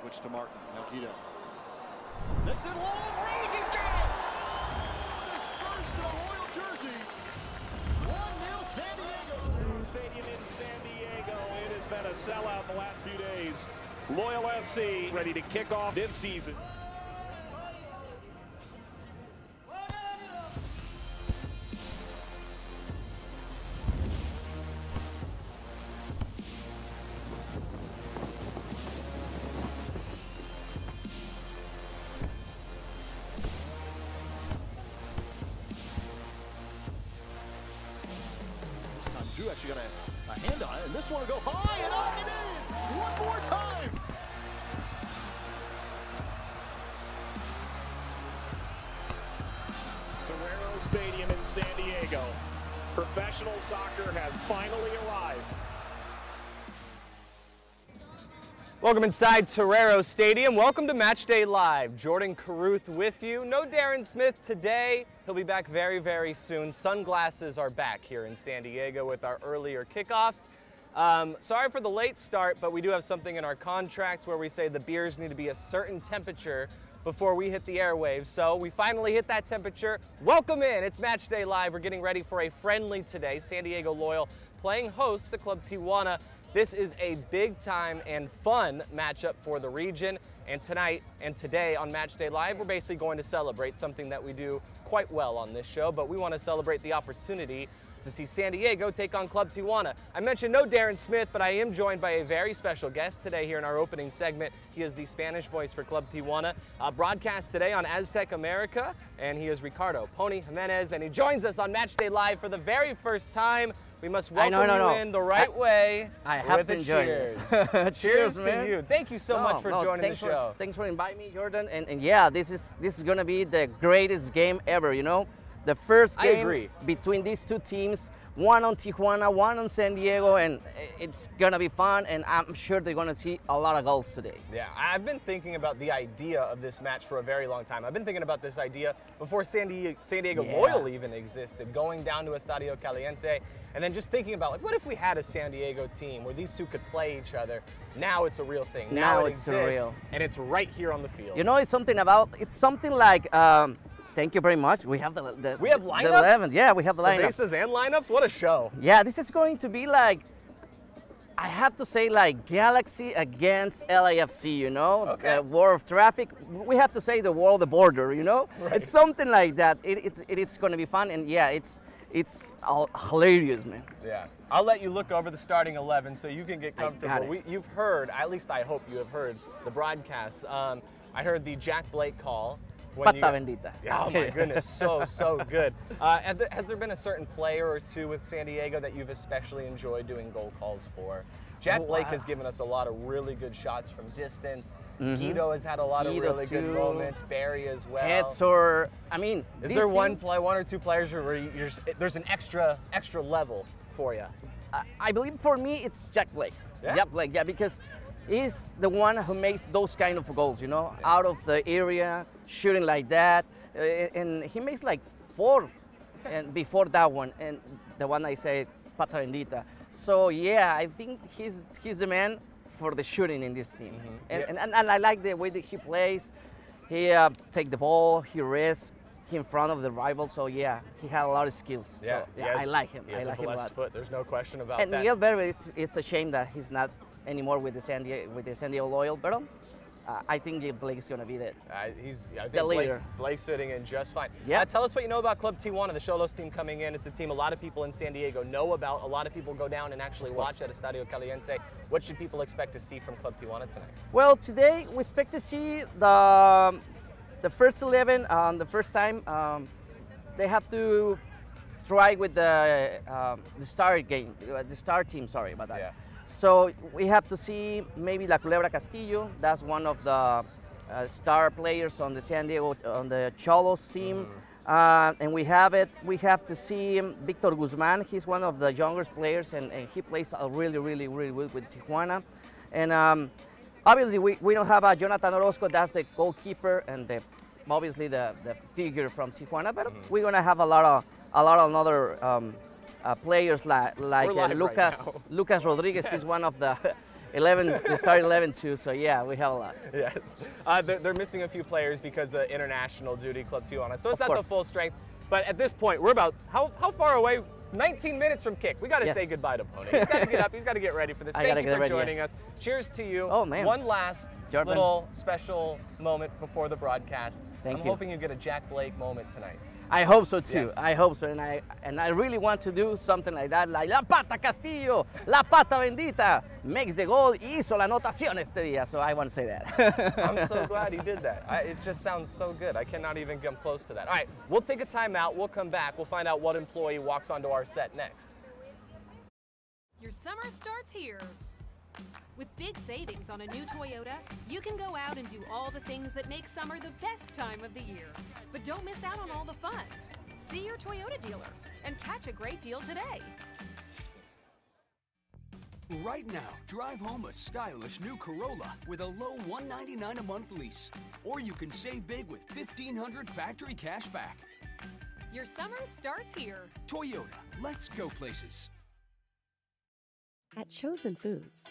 Switch to Martin. Now Guido. That's it long range. He's got it. Dispersed in a Loyal jersey. 1-0 San Diego. Stadium in San Diego. It has been a sellout the last few days. Loyal SC ready to kick off this season. Actually got a, hand on it, and this one will go high and up and in. One more time. Torero Stadium in San Diego. Professional soccer has finally arrived. Welcome inside Torero Stadium. Welcome to Matchday Live. Jordan Caruth with you. No Darren Smith today. He'll be back very, very soon. Sunglasses are back here in San Diego with our earlier kickoffs. Um, sorry for the late start, but we do have something in our contract where we say the beers need to be a certain temperature before we hit the airwaves. So we finally hit that temperature. Welcome in. It's Matchday Live. We're getting ready for a friendly today. San Diego Loyal playing host to Club Tijuana. This is a big time and fun matchup for the region. And tonight and today on Match Day Live, we're basically going to celebrate something that we do quite well on this show, but we want to celebrate the opportunity to see San Diego take on Club Tijuana. I mentioned no Darren Smith, but I am joined by a very special guest today here in our opening segment. He is the Spanish voice for Club Tijuana, uh, broadcast today on Azteca America, and he is Ricardo Pony Jimenez, and he joins us on Match Day Live for the very first time. We must welcome know, no, you no. in the right I- way. I have with to a enjoy cheers. cheers to you. Thank you so No, much for joining the thanks show. For, thanks for inviting me, Jordan. And, and yeah, this is this is gonna be the greatest game ever. You know, the first I game agree. between these two teams. One on Tijuana, one on San Diego, and it's gonna be fun. And I'm sure they're gonna see a lot of goals today. Yeah, I've been thinking about the idea of this match for a very long time. I've been thinking about this idea before San Diego, San Diego Yeah. Loyal even existed, going down to Estadio Caliente, and then just thinking about like, what if we had a San Diego team where these two could play each other? Now it's a real thing. Now, Now it it's exists, real. and it's right here on the field. You know, it's something about it's something like. Um, thank you very much. We have the, the we have lineups. the lineups. 11. Yeah, we have the lineup. Cervezas and lineups. What a show! Yeah, this is going to be like, I have to say, like Galaxy against LAFC, you know? Okay. Uh, war of traffic. We have to say the war of the border, you know? Right. It's something like that. It, it's, it, it's going to be fun, and yeah, it's, it's hilarious, man. Yeah. I'll let you look over the starting 11 so you can get comfortable. We, you've heard, at least I hope you have heard, the broadcast. Um, I heard the Jack Blake call. when Pata bendita. Yeah, oh my goodness, so, so good. Uh, has, there, has there been a certain player or two with San Diego that you've especially enjoyed doing goal calls for? Jack Blake has given us a lot of really good shots from distance. Guido has had a lot Mm-hmm. Guido of really good moments. Berry as well. Heads I mean, Is there one play, one or two players where you- you're, there's an extra, extra level for you? I- I believe for me it's Jack Blake. Yeah? Jack Blake, yeah, because he's the one who makes those kind of goals, you know, out of the area, shooting like that, uh, and he makes like four, and before that one, and the one I said, Pata Bendita. So yeah, I think he's he's the man for the shooting in this team, and, Yeah. and, and, and I like the way that he plays. He uh, take the ball, he risks. He in front of the rival, so yeah, he had a lot of skills. Yeah, so, yeah, I like him. He I has like a him a lot. foot. There's no question about And that. Miguel Berry, it's, it's a shame that he's not anymore with the San Diego, with the San Diego Loyal, but uh, I think Jay Blake is going to be there. Uh, he's, I think The Blake's, leader. Blake's fitting in just fine. Yeah. Uh, tell us what you know about Club Tijuana, the Xolos team coming in. It's a team a lot of people in San Diego know about. A lot of people go down and actually watch at Estadio Caliente. What should people expect to see from Club Tijuana tonight? Well, today we expect to see the the first 11. Um, the first time um, they have to try with the um, the star game, uh, the star team. Sorry about that. Yeah. So we have to see maybe La Culebra Castillo. That's one of the uh, star players on the San Diego on the Xolos team. Uh, and we have it. We have to see Victor Guzman. He's one of the youngest players, and, and he plays really, really, really good with Tijuana. And um, obviously, we, we don't have uh, Jonathan Orozco. That's the goalkeeper and the obviously the, the figure from Tijuana. But we're gonna have a lot of a lot of other um, uh, players like like uh, live right Lucas. Lucas Rodriguez. Yes. He's one of the 11, they started 11 too. so yeah, we have a lot. yes. Uh, they're, they're missing a few players because of international duty, Club Tijuana. So it's Of not course. the full strength. But at this point, we're about how, how far away? 19 minutes from kick. We got to Yes. say goodbye to Pony. He's got to get up. He's got to get ready for this. I Thank you for ready, yeah. joining us. Cheers to you. Oh, man. One last Jordan. little special moment before the broadcast. Thank I'm you. hoping you get a Jack Blake moment tonight. I hope so too. Yes. I hope so, and I and I really want to do something like that, like La Pata Castillo, La Pata Bendita makes the goal, y hizo la anotación este día. So I want to say that. I'm so glad he did that. I, it just sounds so good. I cannot even come close to that. All right, we'll take a timeout. We'll come back. We'll find out what employee walks onto our set next. Your summer starts here. With big savings on a new Toyota, you can go out and do all the things that make summer the best time of the year. But don't miss out on all the fun. See your Toyota dealer and catch a great deal today. Right now, drive home a stylish new Corolla with a low 199 a month lease. Or you can save big with 1,500 factory cash back. Your summer starts here. Toyota, let's go places. At Chosen Foods,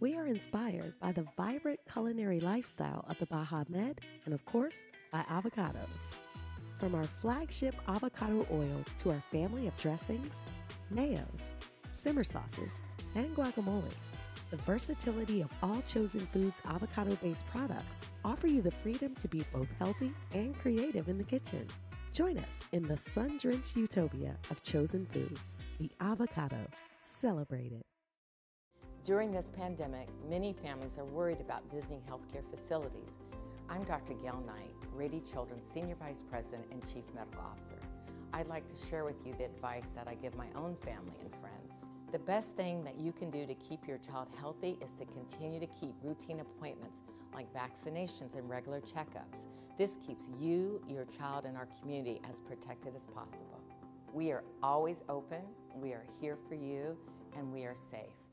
we are inspired by the vibrant culinary lifestyle of the Baja Med and, of course, by avocados. From our flagship avocado oil to our family of dressings, mayos, simmer sauces, and guacamoles, the versatility of all Chosen Foods avocado based products offer you the freedom to be both healthy and creative in the kitchen. Join us in the sun drenched utopia of Chosen Foods, the avocado. Celebrate it. During this pandemic, many families are worried about visiting healthcare facilities. I'm Dr. Gail Knight, Rady Children's Senior Vice President and Chief Medical Officer. I'd like to share with you the advice that I give my own family and friends. The best thing that you can do to keep your child healthy is to continue to keep routine appointments like vaccinations and regular checkups. This keeps you, your child, and our community as protected as possible. We are always open, we are here for you, and we are safe.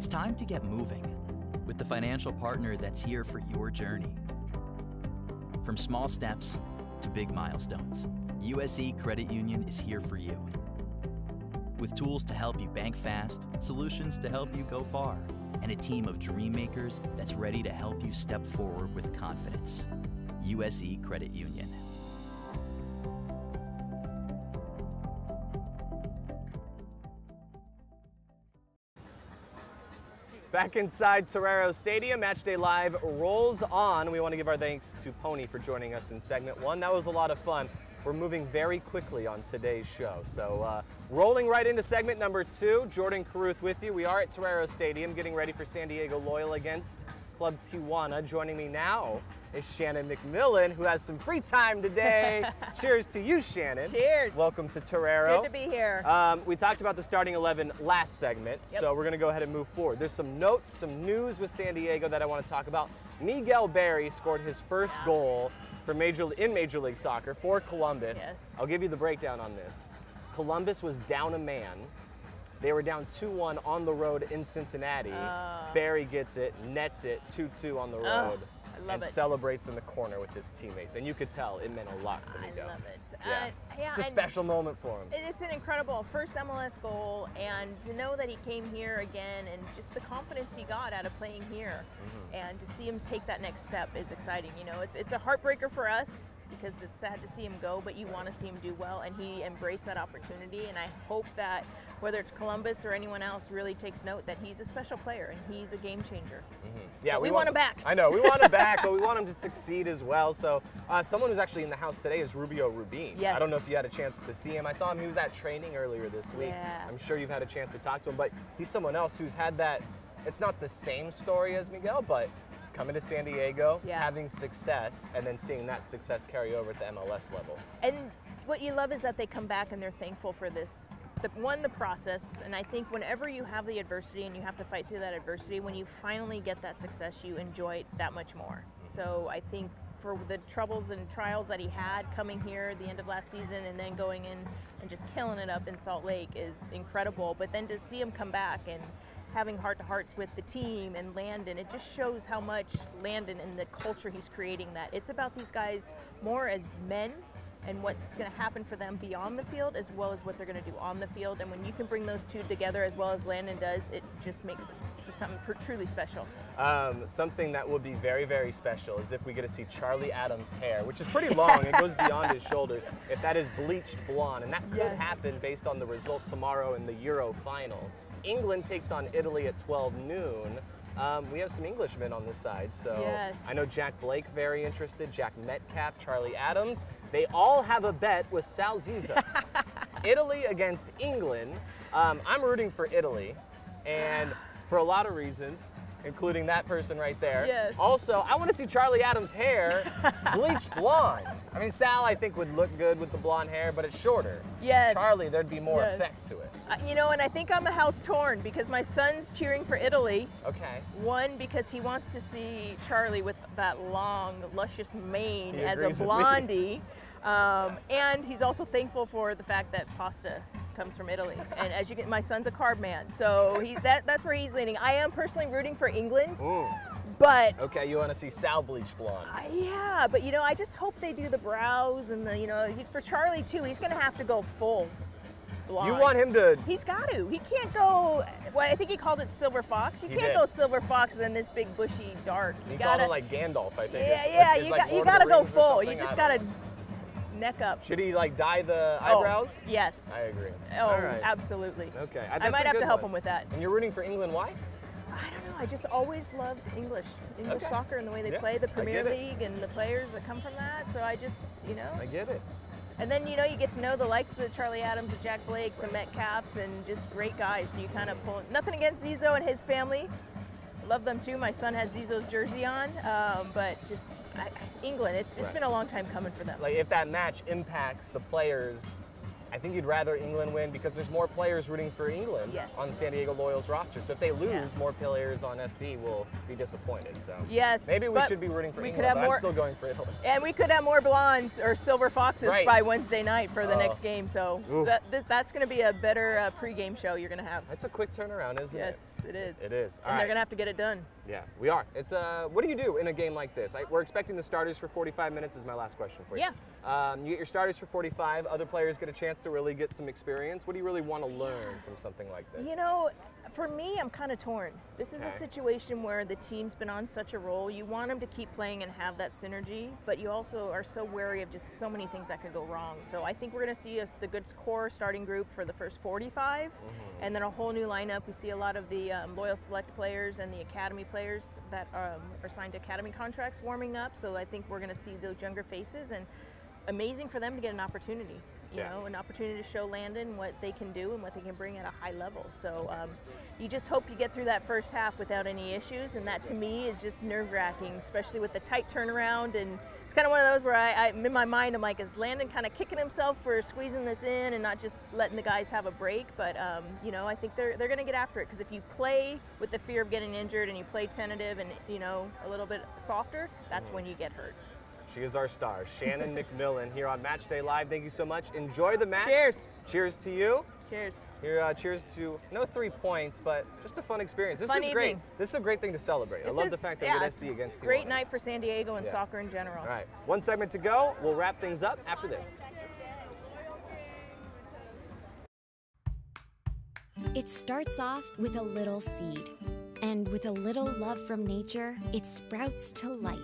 It's time to get moving with the financial partner that's here for your journey. From small steps to big milestones, USE Credit Union is here for you. With tools to help you bank fast, solutions to help you go far, and a team of dream makers that's ready to help you step forward with confidence. USE Credit Union. Back inside Torero Stadium, Matchday Live rolls on. We want to give our thanks to Pony for joining us in segment one. That was a lot of fun. We're moving very quickly on today's show. So, uh, rolling right into segment number two, Jordan Caruth with you. We are at Torero Stadium getting ready for San Diego Loyal against Club Tijuana. Joining me now is Shannon McMillan, who has some free time today. Cheers to you, Shannon. Cheers. Welcome to Torero. Good to be here. Um, we talked about the starting 11 last segment, Yep. so we're going to go ahead and move forward. There's some notes, some news with San Diego that I want to talk about. Miguel Berry scored his first goal for Major in Major League Soccer for Columbus. Yes. I'll give you the breakdown on this. Columbus was down a man. They were down 2-1 on the road in Cincinnati. Berry gets it, nets it 2-2 on the road. Oh, I love and it. celebrates in the corner with his teammates. And you could tell it meant a lot to I love it. Yeah. Uh, yeah, it's a special moment for him. It's an incredible first MLS goal, and to know that he came here again, and just the confidence he got out of playing here, Mm-hmm. and to see him take that next step is exciting. You know, it's it's a heartbreaker for us because it's sad to see him go, but you want to see him do well, and he embraced that opportunity. And I hope that whether it's Columbus or anyone else really takes note that he's a special player and he's a game changer. Yeah, But we want him back. I know we want him back, but we want him to succeed as well. So, uh, someone who's actually in the house today is Rubio Rubin. I don't know if you had a chance to see him. I saw him. He was at training earlier this week. Yeah. I'm sure you've had a chance to talk to him, but he's someone else who's had that. It's not the same story as Miguel, but coming to San Diego, Yeah. having success, and then seeing that success carry over at the MLS level. And what you love is that they come back and they're thankful for this the one the process, and I think whenever you have the adversity and you have to fight through that adversity, when you finally get that success, you enjoy it that much more. Mm-hmm. So I think for the troubles and trials that he had coming here at the end of last season and then going in and just killing it up in Salt Lake is incredible. But then to see him come back and having heart to hearts with the team and Landon, it just shows how much Landon and the culture he's creating that it's about these guys more as men and what's going to happen for them beyond the field as well as what they're going to do on the field. And when you can bring those two together as well as Landon does, it just makes it for something truly special. Um, something that will be very, very special is if we get to see Charlie Adams' hair, which is pretty long, it goes beyond his shoulders, if that is bleached blonde. And that could Yes. happen based on the result tomorrow in the Euro final. England takes on Italy at 12 noon. Um, we have some Englishmen on this side, so Yes. I know Jack Blake very interested, Jack Metcalf, Charlie Adams. They all have a bet with Sal Zizzo. Italy against England. Um, I'm rooting for Italy, and for a lot of reasons, including that person right there. Yes. Also, I want to see Charlie Adams' hair bleached blonde. I mean, Sal, I think, would look good with the blonde hair, but it's shorter. Yes. Charlie, there'd be more Yes. effect to it. Uh, you know, and I think I'm a house torn because my son's cheering for Italy. Okay. One, because he wants to see Charlie with that long, luscious mane He as a blondie. Um, and he's also thankful for the fact that pasta comes from Italy. And as you get, my son's a carb man, so he, that, that's where he's leaning. I am personally rooting for England, Mm. but Okay, you want to see Sal bleached blonde. uh, yeah, but you know, I just hope they do the brows and the, you know, he, for Charlie too, he's going to have to go full. Blonde. You want him to He's got to. He can't go. Well, I think he called it silver fox. You He can't did. go silver fox and then this big bushy dark. You He gotta, called it like Gandalf, I think. yeah, is- yeah. is You like got, you got to go full. You just gotta know. Neck up. Should he like dye the Oh, eyebrows? yes. I agree. Oh, right. absolutely. Okay. I that's might have to help one. him with that. And you're rooting for England? Why? I don't know. I just always loved English, English Okay. soccer and the way they Yeah, play, the Premier. League and the players that come from that. So I just, you know. I get it. And then you know you get to know the likes of the Charlie Adams, the Jack Blakes, the Metcalfs, and just great guys. So you kind of pull. Nothing against Zizzo and his family. Love them too. My son has Zizzo's jersey on, um, but just I, England. It's, it's Right. been a long time coming for them. Like if that match impacts the players, I think you'd rather England win because there's more players rooting for England Yes. on San Diego Loyals roster. So if they lose, Yeah. more players on SD will be disappointed. So Yes, maybe we should be rooting for we could England. have but I'm more- still going for Italy. And we could have more blondes or silver foxes Right. by Wednesday night for the Oh. next game. So that, this, that's going to be a better uh, pregame show you're going to have. That's a quick turnaround, isn't Yes, it? It is. It is. All and they're right. to have to get it done. Yeah, we are. It's uh, what do you do in a game like this? I, we're expecting the starters for 45 minutes. Is my last question for you. Yeah. Um, you get your starters for 45. Other players get a chance to really get some experience. What do you really want to learn from something like this? You know, for me, I'm kind of torn. This is a situation where the team's been on such a roll. You want them to keep playing and have that synergy, but you also are so wary of just so many things that could go wrong. So I think we're going to see us the good core starting group for the first 45, Mm-hmm. and then a whole new lineup. We see a lot of the um, loyal select players and the academy players that um, are signed to academy contracts warming up. So I think we're going to see those younger faces and amazing for them to get an opportunity. You Yeah. know, an opportunity to show Landon what they can do and what they can bring at a high level. So um, you just hope you get through that first half without any issues, and that to me is just nerve wracking, especially with the tight turnaround. And it's kind of one of those where I, I, in my mind, I'm like, is Landon kind of kicking himself for squeezing this in and not just letting the guys have a break? But um, you know, I think they're they're going to get after it because if you play with the fear of getting injured and you play tentative and you know a little bit softer, that's when you get hurt. She is our star, Shannon McMillan, here on Match Day Live. Thank you so much. Enjoy the match. Cheers. Cheers to you. Cheers. Here, uh, cheers to no three points, but just a fun experience. This Fun is great. This is a great thing to celebrate. This I love is- the fact that yeah, we get it's SD against Great Tijuana. night for San Diego and Yeah. soccer in general. All right, one segment to go. We'll wrap things up after this. It starts off with a little seed, and with a little love from nature, it sprouts to life.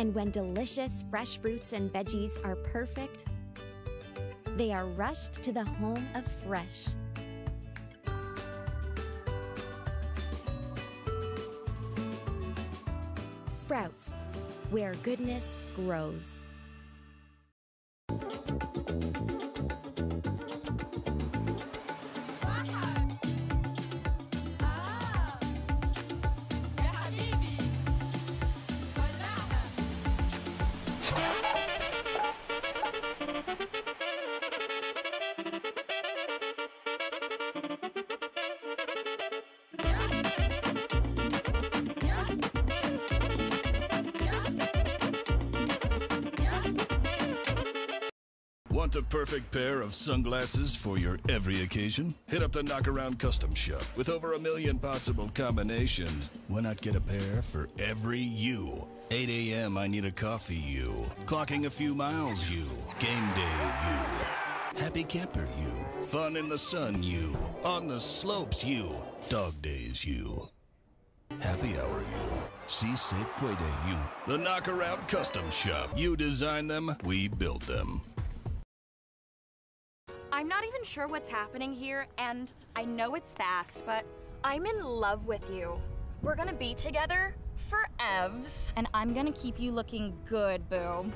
And when delicious fresh fruits and veggies are perfect, they are rushed to the home of fresh. Sprouts, where goodness grows. Want the perfect pair of sunglasses for your every occasion? Hit up the Knockaround Custom Shop. With over a million possible combinations, why not get a pair for every you? 8 a.m. I need a coffee you. Clocking a few miles you. Game day you. Happy camper you. Fun in the sun you. On the slopes you. Dog days you. Happy hour you. Si se puede you. The Knockaround Custom Shop. You design them, we build them. I'm not even sure what's happening here, and I know it's fast, but I'm in love with you. We're gonna be together for evs, and I'm gonna keep you looking good, boo.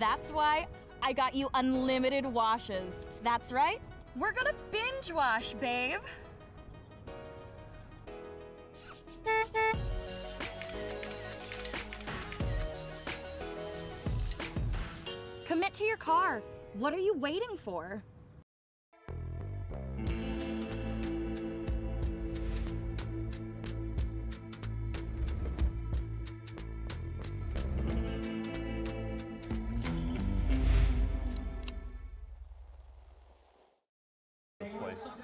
That's why I got you unlimited washes. That's right, we're gonna binge wash, babe. Commit to your car. What are you waiting for? Place.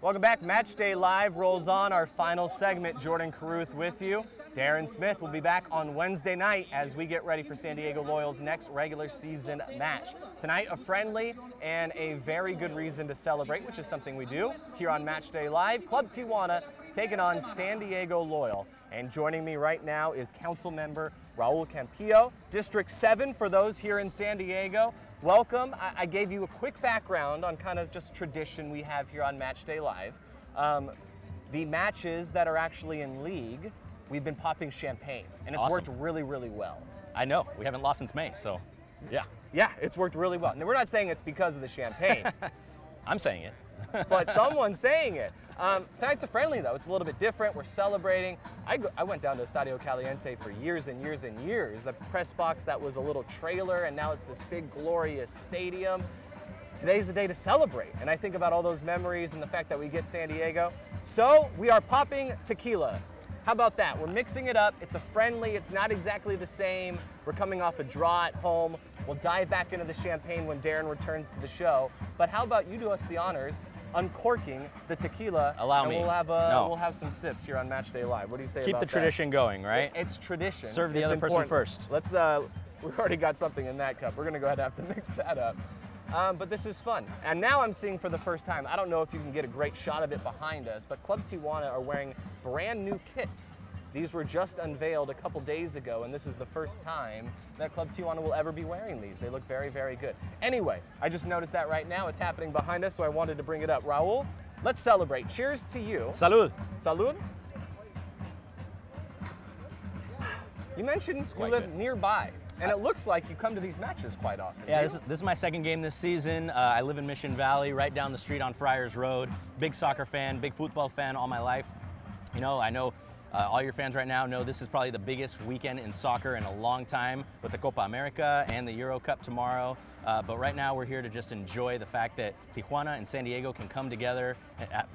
Welcome back. Match Day Live rolls on. Our final segment. Jordan Caruth with you. Darren Smith will be back on Wednesday night as we get ready for San Diego Loyal's next regular season match. Tonight, a friendly and a very good reason to celebrate, which is something we do here on Match Day Live. Club Tijuana taking on San Diego Loyal. And joining me right now is Council Member Raul Campillo, District 7 for those here in San Diego. Welcome. I, I gave you a quick background on kind of just tradition we have here on Match Day Live. Um, the matches that are actually in league, we've been popping champagne, and it's Awesome. worked really, really well. I know. We haven't lost since May, so yeah. Yeah, it's worked really well. Now, we're not saying it's because of the champagne. I'm saying it. But someone's saying it. Um, tonight's a friendly though. It's a little bit different. We're celebrating. I, go, I went down to Estadio Caliente for years and years and years. The press box that was a little trailer, and now it's this big glorious stadium. Today's the day to celebrate, and I think about all those memories and the fact that we get San Diego. So we are popping tequila. How about that? We're mixing it up. It's a friendly. It's not exactly the same. We're coming off a draw at home. We'll dive back into the champagne when Darren returns to the show. But how about you do us the honors uncorking the tequila? Allow and me. We'll have uh, No. we'll have some sips here on Match Day Live. What do you say Keep the that? tradition going, right? It- It's tradition. Serve the It's other person first. Let's. Uh, we've already got something in that cup. We're gonna go ahead and have to mix that up. Um, but this is fun. And now I'm seeing for the first time. I don't know if you can get a great shot of it behind us, but Club Tijuana are wearing brand new kits. These were just unveiled a couple days ago, and this is the first time that Club Tijuana will ever be wearing these. They look very, very good. Anyway, I just noticed that right now. It's happening behind us, so I wanted to bring it up. Raul, let's celebrate. Cheers to you. Salud. Salud. You mentioned you live good. nearby, and it looks like you come to these matches quite often. Yeah, this is, this is my second game this season. Uh, I live in Mission Valley, right down the street on Friars Road. Big soccer fan, big football fan all my life. You know, I know uh, all your fans right now know this is probably the biggest weekend in soccer in a long time with the Copa America and the Euro Cup tomorrow. Uh, but right now we're here to just enjoy the fact that Tijuana and San Diego can come together.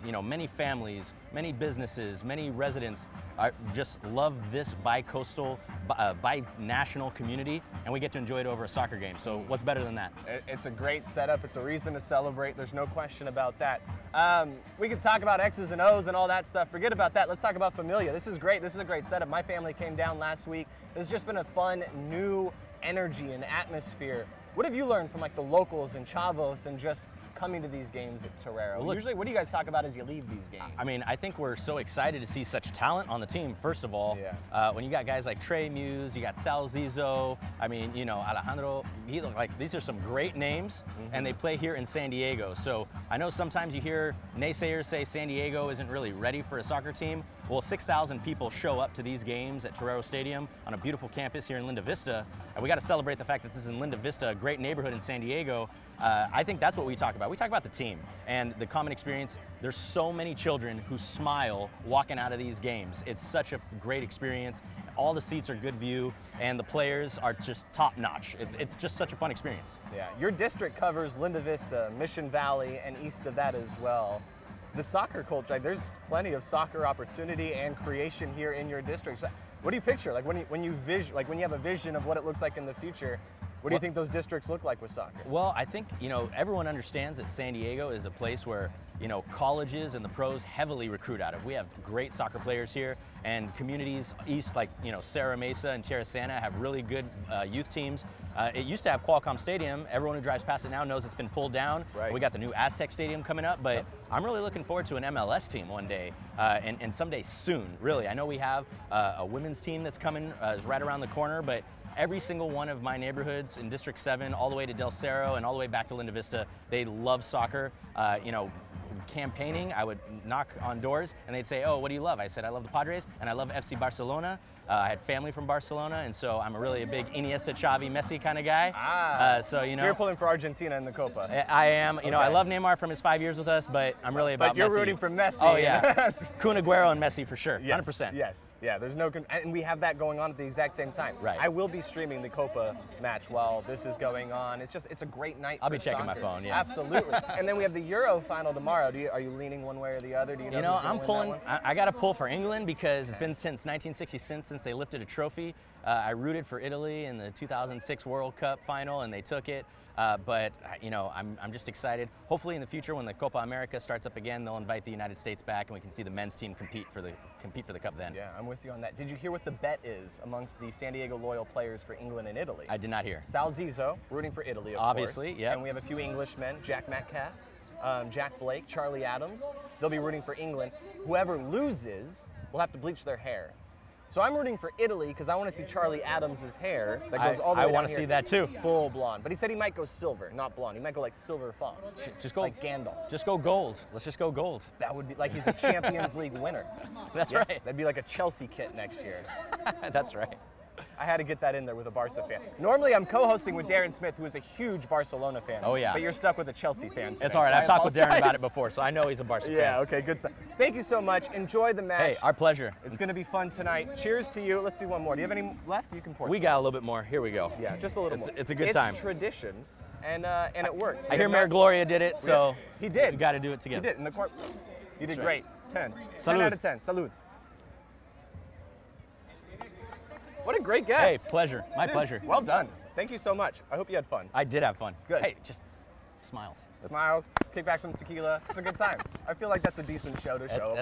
You know, many families, many businesses, many residents are, just love this bi-coastal, bi- uh, bi-national community, and we get to enjoy it over a soccer game. So what's better than that? It's a great setup. It's a reason to celebrate. There's no question about that. Um, we could talk about X's and O's and all that stuff. Forget about that. Let's talk about Familia. This is great. This is a great setup. My family came down last week. This has just been a fun, new energy and atmosphere. What have you learned from like the locals and Chavos and just coming to these games at Torero? Well, look- Usually, what do you guys talk about as you leave these games? I mean, I think we're so excited to see such talent on the team. First of all, Yeah. uh, when you got guys like Trey Muse, you got Sal Zizzo, I mean, you know, Alejandro Guido, like these are some great names, and they play here in San Diego. So I know sometimes you hear naysayers say San Diego isn't really ready for a soccer team. Well, 6,000 people show up to these games at Torero Stadium on a beautiful campus here in Linda Vista, and we got to celebrate the fact that this is in Linda Vista, a great neighborhood in San Diego. Uh, I think that's what we talk about. We talk about the team and the common experience. There's so many children who smile walking out of these games. It's such a great experience. All the seats are good view, and the players are just top notch. It's, it's just such a fun experience. Yeah, your district covers Linda Vista, Mission Valley, and east of that as well. The soccer culture, like, there's plenty of soccer opportunity and creation here in your district. So What do you picture? Like when you when you vision, like when you have a vision of what it looks like in the future, what do you think those districts look like with soccer? Well, I think, you know, everyone understands that San Diego is a place where, you know, colleges and the pros heavily recruit out of. We have great soccer players here, and communities east, like, you know, Serra Mesa and Tierrasanta, have really good uh, youth teams. Uh, it used to have Qualcomm Stadium. Everyone who drives past it now knows it's been pulled down. Right. We got the new Aztec Stadium coming up, but I'm really looking forward to an MLS team one day, uh, and, and someday soon, really. I know we have uh, a women's team that's coming, uh, is right around the corner, but every single one of my neighborhoods in District 7, all the way to Del Cerro and all the way back to Linda Vista, they love soccer. Uh, you know, campaigning, I would knock on doors and they'd say, oh, what do you love? I said, I love the Padres and I love FC Barcelona. Uh, I had family from Barcelona, and so I'm a really a big Iniesta, Xavi, Messi kind of guy. Ah. Uh, so, you know. so you're pulling for Argentina in the Copa. I I am. You know, I love Neymar from his five years with us, but I'm really about But you're Messi. rooting for Messi. Oh yeah, Kun Aguero and Messi for sure, Yes, 100%. Yes, yeah. There's no, con- and we have that going on at the exact same time. Right. I will be streaming the Copa match while this is going on. It's just, it's a great night. I'll be checking my phone, yeah. Absolutely. and then we have the Euro final tomorrow. Do you, are you leaning one way or the other? Do you know? You know, who's I'm win that pulling. one? I, I got to pull for England because it's been since 1960 since since they lifted a trophy. Uh, I rooted for Italy in the 2006 World Cup final, and they took it. Uh, but uh, you know, I'm, I'm just excited. Hopefully, in the future, when the Copa America starts up again, they'll invite the United States back, and we can see the men's team compete for the compete for the cup then. Yeah, I'm with you on that. Did you hear what the bet is amongst the San Diego loyal players for England and Italy? I did not hear. Sal Zizzo, rooting for Italy, of Obviously, course. yep. And we have a few Englishmen, Jack Metcalf, um, Jack Blake, Charlie Adams. They'll be rooting for England. Whoever loses will have to bleach their hair. So I'm rooting for Italy because I want to see Charlie Adams' hair that goes I- all the way I wanna see that too. Full blonde. But he said he might go silver, not blonde. He might go like silver fox. Just go like Gandalf. Just go gold. Let's just go gold. That would be like he's a Champions League winner. That's Yes, right. That'd be like a Chelsea kit next year. That's right. I had to get that in there with a Barca fan. Normally, I'm co-hosting with Darren Smith, who is a huge Barcelona fan. Oh, yeah. But you're stuck with a Chelsea fan. Today, It's all right. so I've I talked with Darren about it before, so I know he's a Barca fan. Yeah. Okay. Good stuff. Thank you so much. Enjoy the match. Hey, our pleasure. It's going to be fun tonight. Cheers to you. Let's do one more. Do you have any left? You can pour. We some. got a little bit more. Here we go. Yeah, just a little It's- more. it's a good time. it's tradition, and uh, and it works. I hear Mayor Gloria did it, so he did. We got to do it together. He did in the court. You did That's great. right. 10. 10 out of 10. Salud. What a great guest. Hey, pleasure. My Dude, pleasure. Well done. Thank you so much. I hope you had fun. I did have fun. Good. Hey, just smiles. That's- Smiles, kick back some tequila. It's a good time. I feel like that's a decent show to show up that's